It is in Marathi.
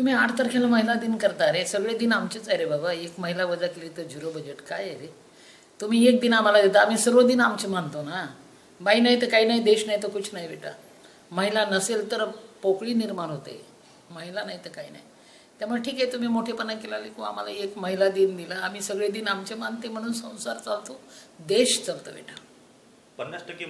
तुम्ही आठ तारखेला महिला दिन करता. रे सगळे दिन आमचेच आहे रे बाबा. एक महिला वजा केली तर झिरो बजेट काय आहे रे? तुम्ही एक दिन आम्हाला देता. आम्ही सर्व दिन आमचे मानतो ना. बाई नाही तर काही नाही देश नाही तर कुछ नाही बेटा. महिला नसेल तर पोकळी निर्माण होते. महिला नाही तर काही नाही. त्यामुळे ठीक आहे तुम्ही मोठेपणा केला. किंवा आम्हाला एक महिला दिन दिला. आम्ही सगळे दिन आमचे मानते म्हणून संसार चालतो. देश चालतो बेटा. पन्नास टक्के